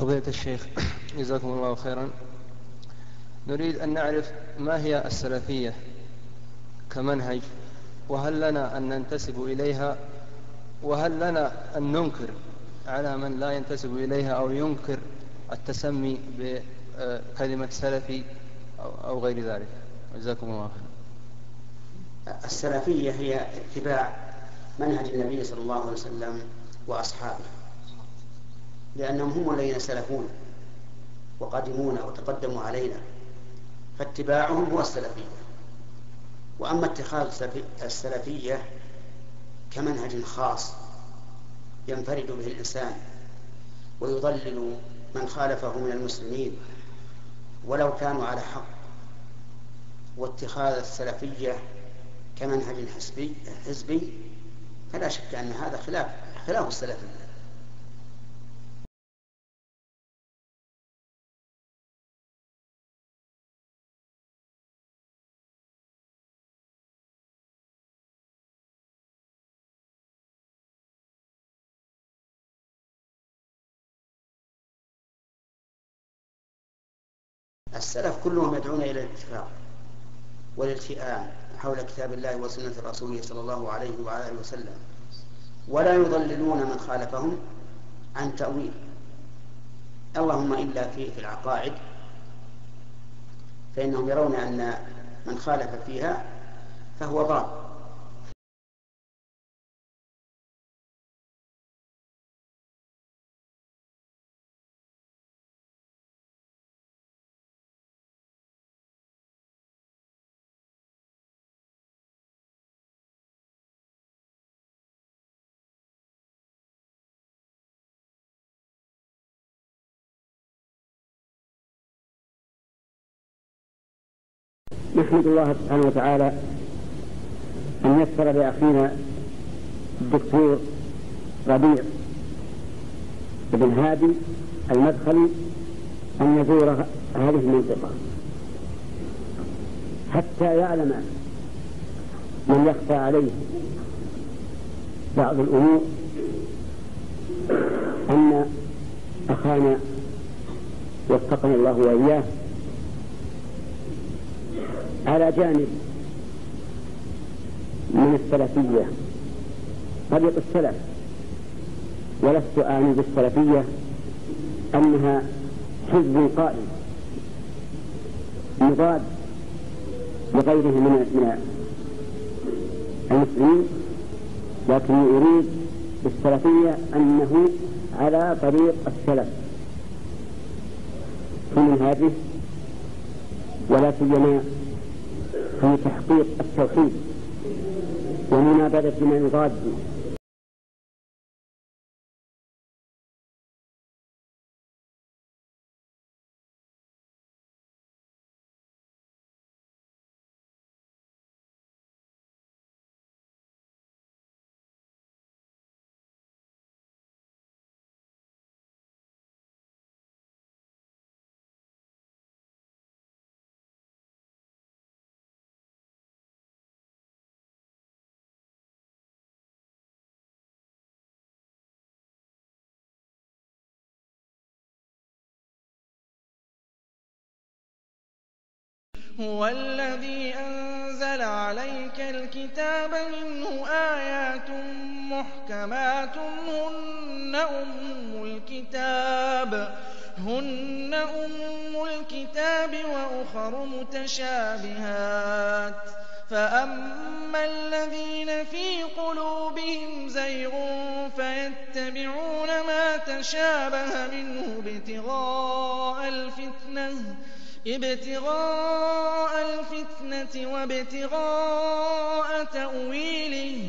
فضيلة الشيخ جزاكم الله خيرا. نريد أن نعرف ما هي السلفية كمنهج وهل لنا أن ننتسب إليها وهل لنا أن ننكر على من لا ينتسب إليها أو ينكر التسمي بكلمة سلفي أو غير ذلك؟ جزاكم الله خير السلفية هي اتباع منهج النبي صلى الله عليه وسلم وأصحابه. لأنهم هم الذين سلفونا وقدمونا وتقدموا علينا فاتباعهم هو السلفية. وأما اتخاذ السلفية كمنهج خاص ينفرد به الإنسان ويضلل من خالفه من المسلمين ولو كانوا على حق. واتخاذ السلفية كمنهج حزبي فلا شك أن هذا خلاف خلاف السلفية. السلف كلهم يدعون إلى الاتفاق والالتئام حول كتاب الله وسنة رسوله صلى الله عليه وعلى آله وسلم. ولا يضللون من خالفهم عن تأويل. اللهم إلا في في العقائد فإنهم يرون أن من خالف فيها فهو ضال. نحمد الله سبحانه وتعالى أن يسر لأخينا الدكتور ربيع بن هادي المدخلي أن يزور هذه المنطقة. حتى يعلم من يخفى عليه بعض الأمور أن أخانا وفقنا الله وإياه على جانب من السلفية طريق السلف. ولست أعني بالسلفية أنها حزب قائم مضاد لغيره من من المسلمين لكني أريد بالسلفية أنه على طريق السلف. في منهاجه ولا سيما في تحقيق التوحيد. ومنابذة من يضاد هُوَ الَّذِي أَنزَلَ عَلَيْكَ الْكِتَابَ مِنْهُ آيَاتٌ مُحْكَمَاتٌ هُنَّ أُمُّ الْكِتَابِ وَأُخَرُ مُتَشَابِهَاتٌ. فَأَمَّا الَّذِينَ فِي قُلُوبِهِمْ زَيْغٌ فَيَتَّبِعُونَ مَا تَشَابَهَ مِنْهُ ابْتِغَاءَ ابتغاء الفتنة وابتغاء تأويله